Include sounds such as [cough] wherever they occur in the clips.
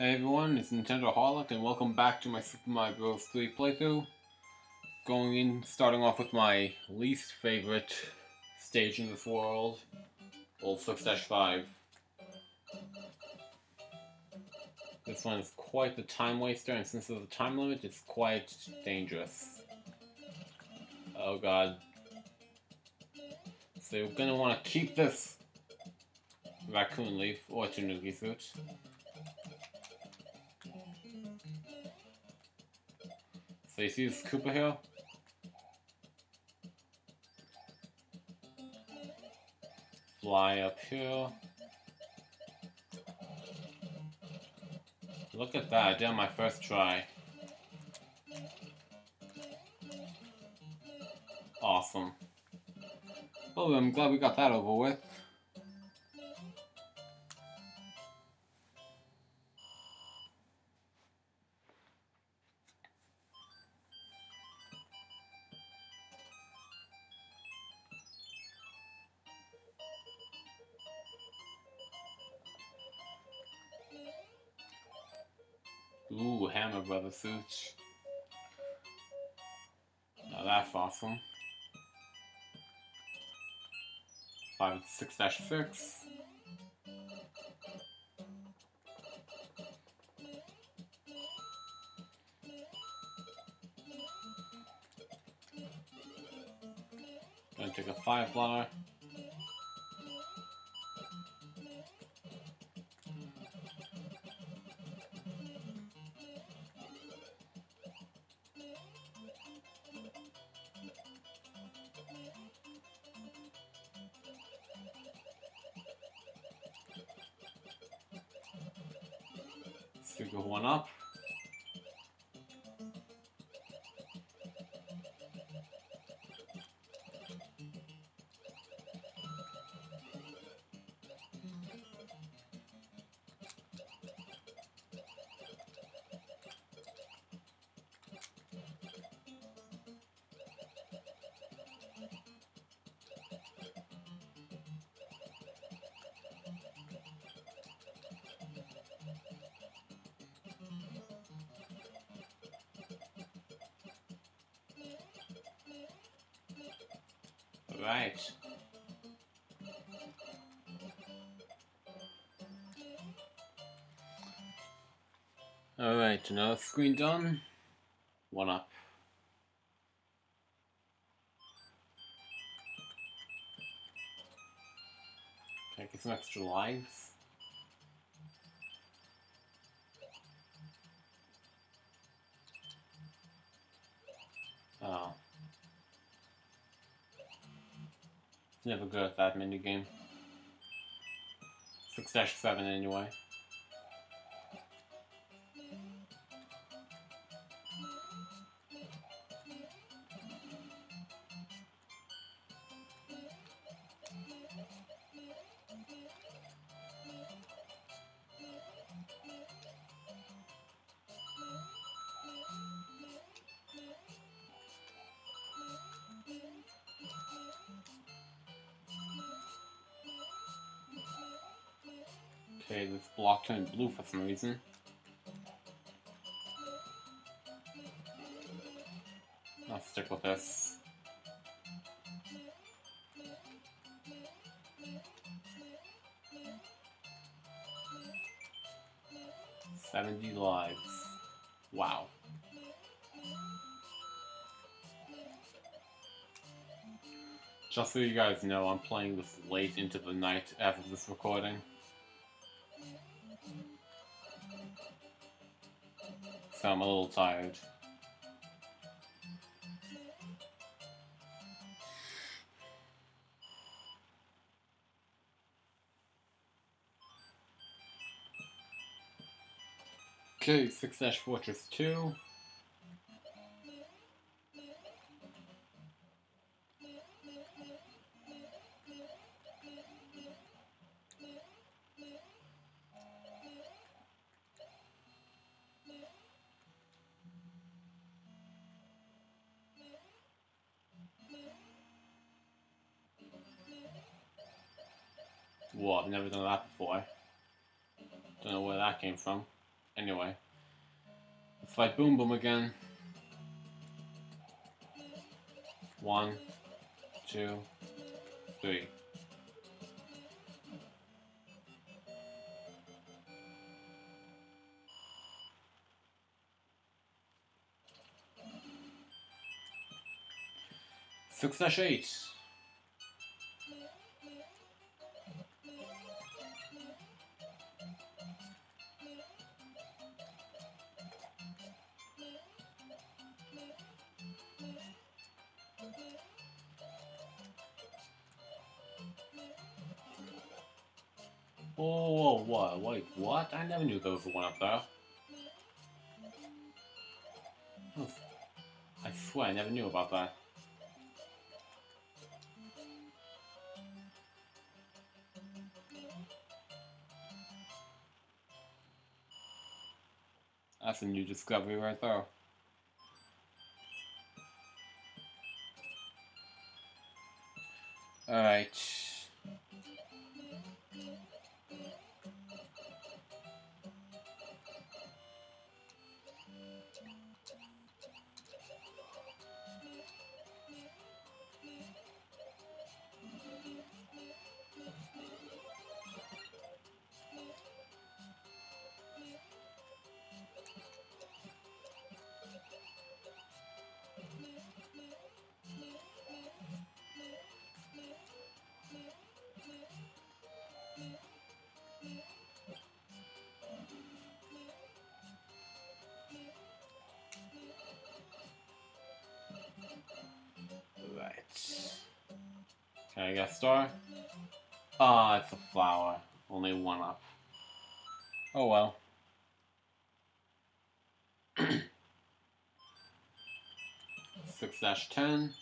Hey everyone, it's Nintendoholic and welcome back to my Super Mario Bros. 3 playthrough. Going in, starting off with my least favorite stage in this world, Old 6-5. This one is quite the time waster, and since there's a time limit, it's quite dangerous. Oh god. So you're gonna want to keep this raccoon leaf or tanuki suit. So you see this Koopa here? Fly up here. Look at that, I did my first try. Awesome. Well, I'm glad we got that over with. Ooh, Hammer Brother suits. Now that's awesome. Five six dash six. Gonna take a five flyer. Figure one up. Right. Alright, another screen done. One up. Get some extra lives? Never good at that minigame. 6 7 anyway. Okay, this block turned blue for some reason. I'll stick with this. Seventy lives. Wow. Just so you guys know, I'm playing this late into the night after this recording. So I'm a little tired. Okay, 6 Dash Fortress 2. Whoa, I've never done that before. Don't know where that came from. Anyway. Let's fight Boom Boom again. One, two, three. Six dash eight. Oh, what? Wait, what? I never knew there was one up there. I swear I never knew about that. That's a new discovery right there. Alright. Can I a star? Ah, oh, it's a flower. Only one up. Oh well. [clears throat] Six dash ten.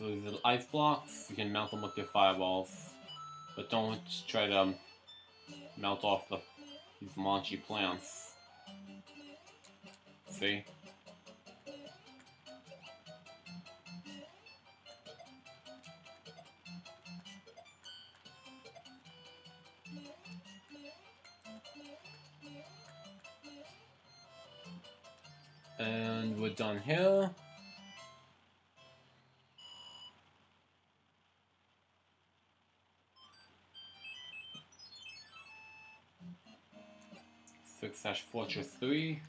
These little ice blocks, you can melt them with your fireballs. But don't try to melt off the these launchy plants. See? And we're done here. Six dash Fortress 3.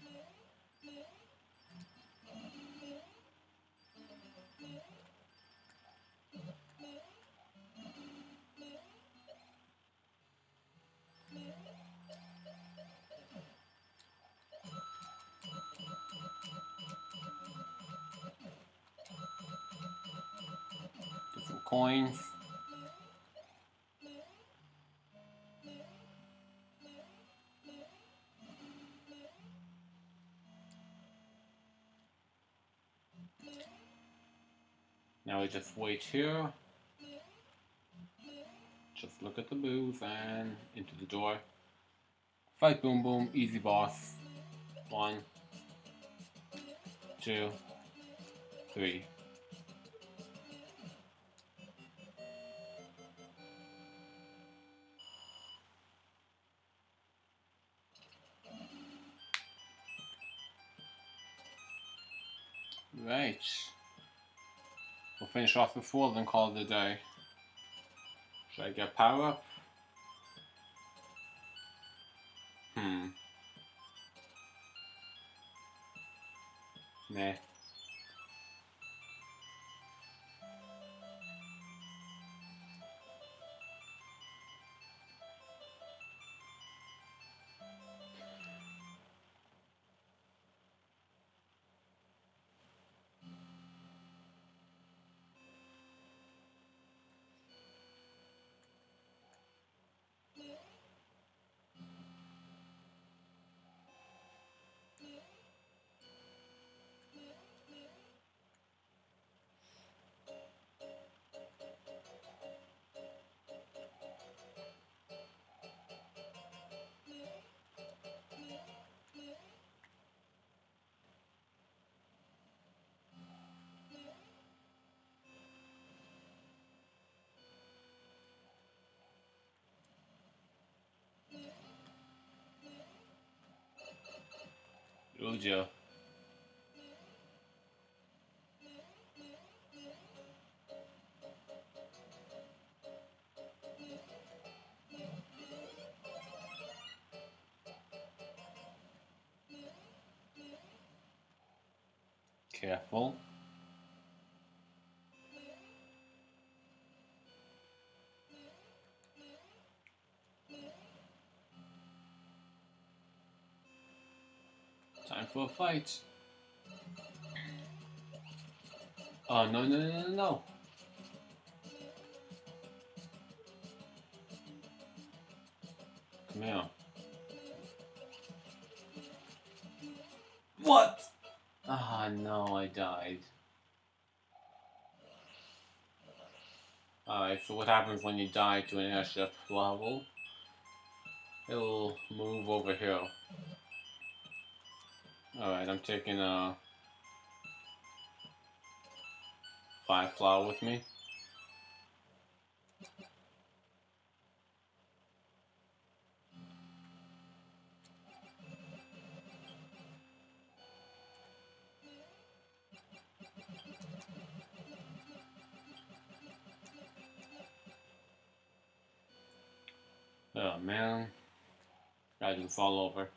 Get some coins. Now we just wait here. Just look at the booth and into the door. Fight Boom Boom, easy boss. One, two, three. Right. We'll finish off the before then call it a day. Should I get power up? Hmm. Nah. Ujo. Careful. For a fight. Oh, no, no, no, no, no. Come here. What? Ah, oh, no, I died. Alright, so what happens when you die to an airship level? It'll move over here. Alright, I'm taking a fire flower with me. Oh man, I didn't fall over.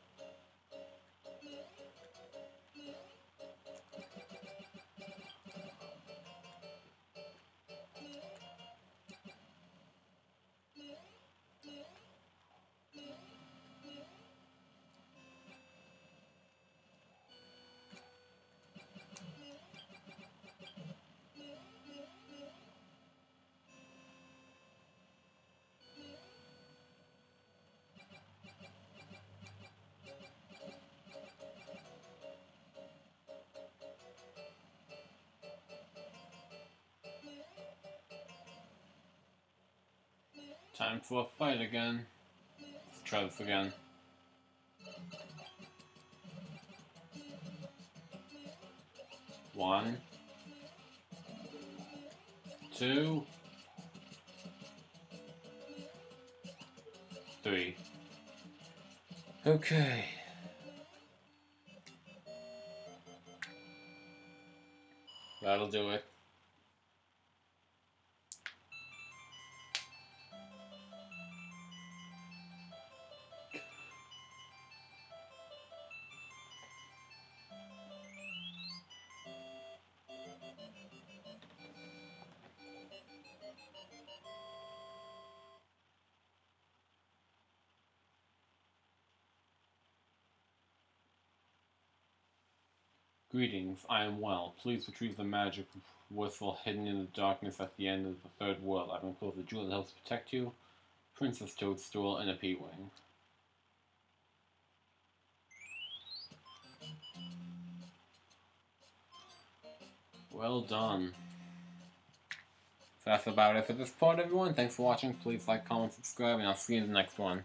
Time for a fight again. Let's try this again. One. Two. Three. Okay. That'll do it. Greetings, I am well. Please retrieve the magic whistle hidden in the darkness at the end of the third world. I've enclosed a jewel that helps protect you. Princess Toadstool and a a P-Wing. Well done. So that's about it for this part, everyone. Thanks for watching. Please like, comment, subscribe, and I'll see you in the next one.